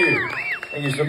you. Thank you so much.